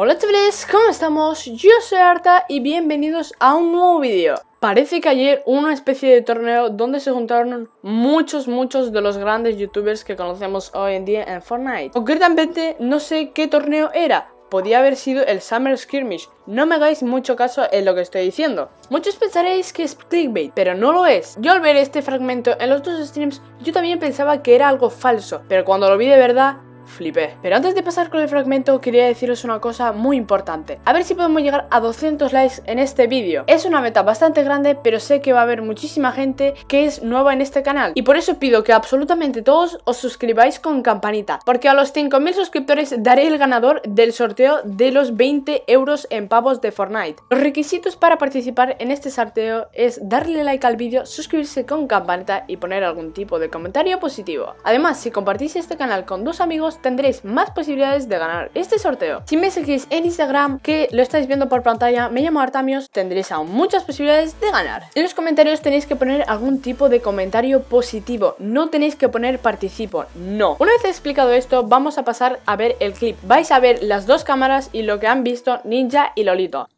Hola chavales, ¿cómo estamos? Yo soy Arta y bienvenidos a un nuevo vídeo. Parece que ayer hubo una especie de torneo donde se juntaron muchos, muchos de los grandes youtubers que conocemos hoy en día en Fortnite. Concretamente, no sé qué torneo era, podía haber sido el Summer Skirmish. No me hagáis mucho caso en lo que estoy diciendo. Muchos pensaréis que es clickbait, pero no lo es. Yo al ver este fragmento en los dos streams, yo también pensaba que era algo falso, pero cuando lo vi de verdad, flipé. Pero antes de pasar con el fragmento quería deciros una cosa muy importante. A ver si podemos llegar a 200 likes en este vídeo. Es una meta bastante grande pero sé que va a haber muchísima gente que es nueva en este canal. Y por eso pido que absolutamente todos os suscribáis con campanita. Porque a los 5000 suscriptores daré el ganador del sorteo de los 20 euros en pavos de Fortnite. Los requisitos para participar en este sorteo es darle like al vídeo, suscribirse con campanita y poner algún tipo de comentario positivo. Además, si compartís este canal con dos amigos tendréis más posibilidades de ganar este sorteo. Si me seguís en Instagram, que lo estáis viendo por pantalla, me llamo Artamios, tendréis aún muchas posibilidades de ganar. En los comentarios tenéis que poner algún tipo de comentario positivo, no tenéis que poner participo, no. Una vez explicado esto, vamos a pasar a ver el clip. Vais a ver las dos cámaras y lo que han visto Ninja y Lolito.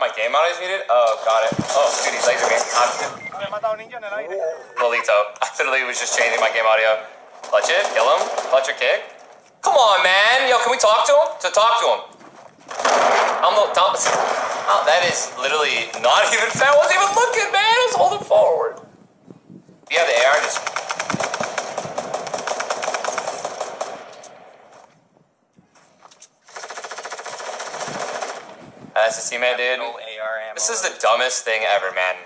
my game is muted? Oh, got. Oh, dude. Lolito. I literally was just changing my game audio. Clutch it, kill him, clutch or kick. Come on, man. Yo, can we talk to him? To talk to him. I'm the top. Oh, that is literally not even fair. I wasn't even looking, man. I was holding forward. Yeah, the AR just That's his teammate, dude. This is the dumbest thing ever, man.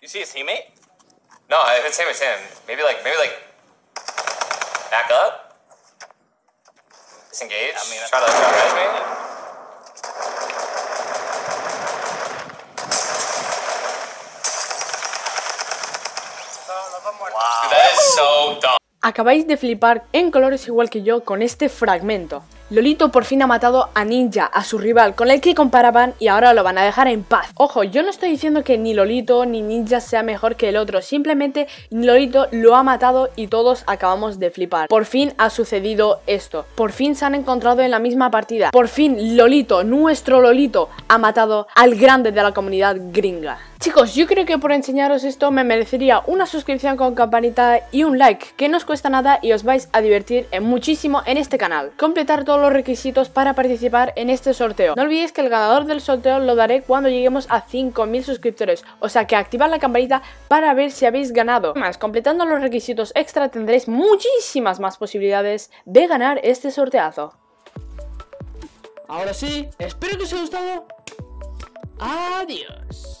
You see his teammate? No, it's him, it's him. Maybe like, maybe like, back up? Disengage? I mean, try to, try to res me? Wow. Dude, that is so dumb. Acabáis de flipar en colores igual que yo con este fragmento. Lolito por fin ha matado a Ninja, a su rival, con el que comparaban y ahora lo van a dejar en paz. Ojo, yo no estoy diciendo que ni Lolito ni Ninja sea mejor que el otro, simplemente Lolito lo ha matado y todos acabamos de flipar. Por fin ha sucedido esto, por fin se han encontrado en la misma partida, por fin Lolito, nuestro Lolito, ha matado al grande de la comunidad gringa. Chicos, yo creo que por enseñaros esto me merecería una suscripción con campanita y un like, que no os cuesta nada y os vais a divertir muchísimo en este canal. Completar los requisitos para participar en este sorteo. No olvidéis que el ganador del sorteo lo daré cuando lleguemos a 5000 suscriptores, o sea que activad la campanita para ver si habéis ganado. Más, completando los requisitos extra tendréis muchísimas más posibilidades de ganar este sorteazo. Ahora sí, espero que os haya gustado. Adiós.